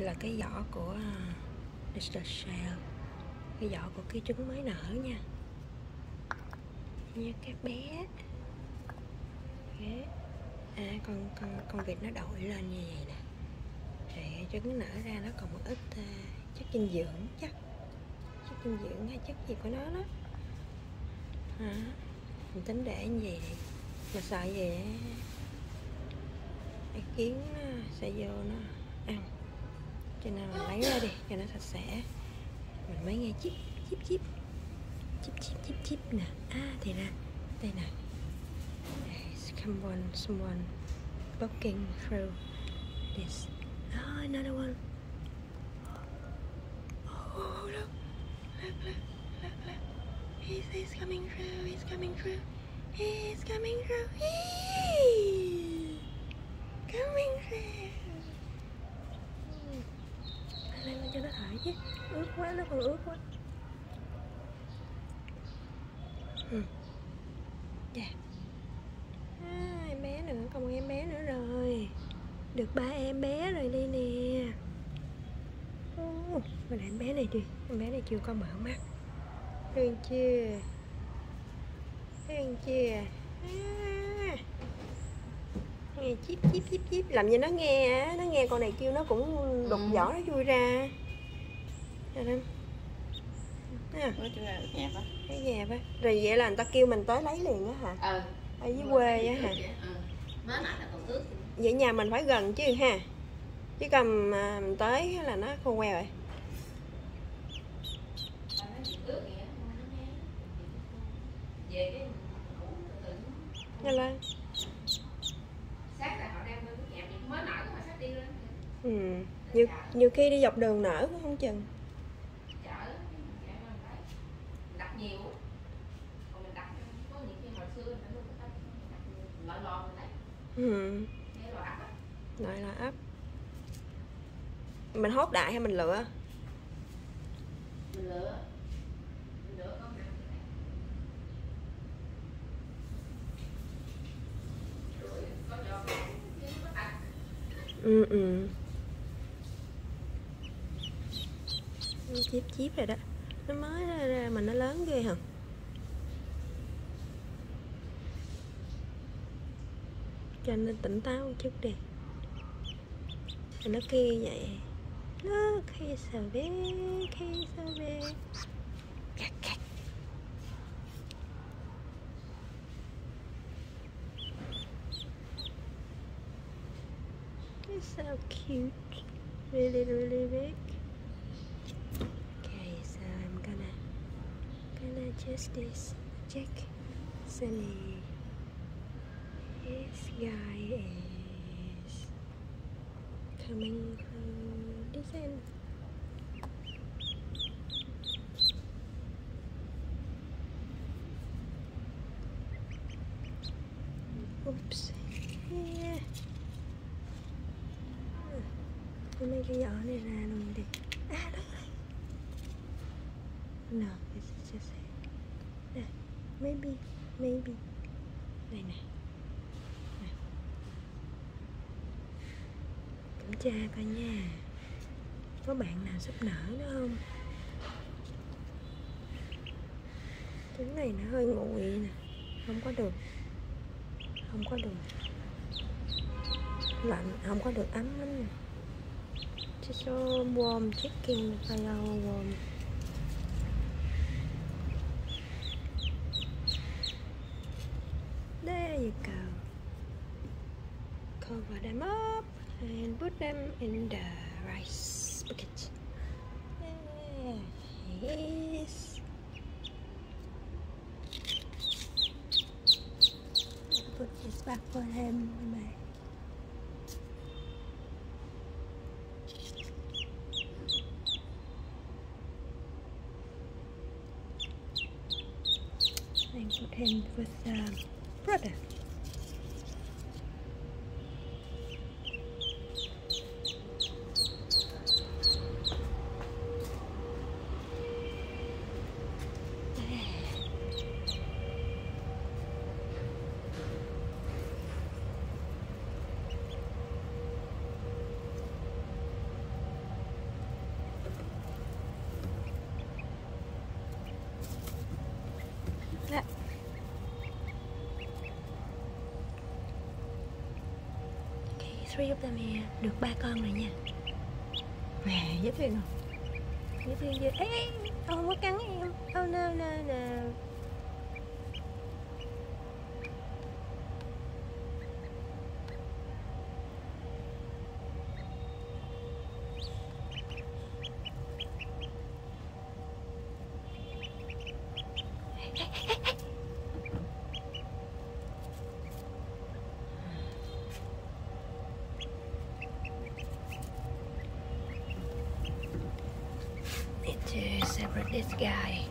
đây là cái vỏ của à, Mr. Shell. Cái vỏ của cái trứng mới nở nha. Như các bé. Đấy. à con con con vịt nó đội lên như vậy nè. Thì trứng nở ra nó còn một ít uh, chất dinh dưỡng chắc. Chất dinh dưỡng hay chất gì của nó đó. À, mình tính để như vậy mà sợ gì cái kiến nó sẽ vô nó ăn cho nên mình lấy ra đi cho nó sạch sẽ. Mình mới nghe chip chip chip chip chip chip chip nè. À thì ra đây nè. Someone someone. Walking through this. Oh another one. Oh look look look look look. He's, he's coming through he's coming through. He's coming through. He's coming through lên cho nó thở chứ. Ướt quá nó còn ướt quá. Ừ. yeah. à, em bé nữa còn em bé nữa rồi. Được ba em bé rồi đây nè. Mà để em bé này đi. Em bé này chưa có mở mắt. Thấy chưa Thấy chưa à. Nghe chip chip chip chip Làm như nó nghe Nó nghe con này kêu nó cũng đục ừ. vỏ nó vui ra À. nhẹp á. Thấy nhẹp á. Rồi vậy là người ta kêu mình tới lấy liền á hả? Ừ. Ở dưới quê á hả? ừ. Mới nãy là còn ướt Vậy nhà mình phải gần chứ ha. Chứ cầm à, mình tới là nó khô queo rồi. Nhanh lên. Ừ. Nhiều, nhiều khi đi dọc đường nở cũng không chừng đặt nhiều còn mình đặt có những khi hồi xưa mình luôn đặt loại lò mình đấy ừ. loại là ấp mình hốt đại hay mình lựa? Mình ừ ừ chip chip rồi đó. Nó mới ra, ra mà nó lớn ghê hả cho nên tỉnh táo một chút đi nó kia vậy nó khi so bé khi so bé so cute. Really, really big. Okay, so I'm gonna gonna adjust this. Check. Sunny. This guy is coming through this end. Oops. Yeah. Tôi mấy cái giỏ này ra luôn đi No, it's just here Đây, maybe, maybe Kiểm tra coi nha. Có bạn nào sắp nở nữa không? Trứng này nó hơi nguội nè. Không có được. Không có được. Lạnh, không có được ấm lắm nè. So warm, checking the fire warm. There you go. Cover them up. And put them in the rice bucket. Is. Put this back for him. And put him with um, brother. Three of them here. Được ba con rồi nha. Nè, dễ thương không? Dễ thương chưa? Ê, ê, không có cắn em. Oh no, no, no. This guy.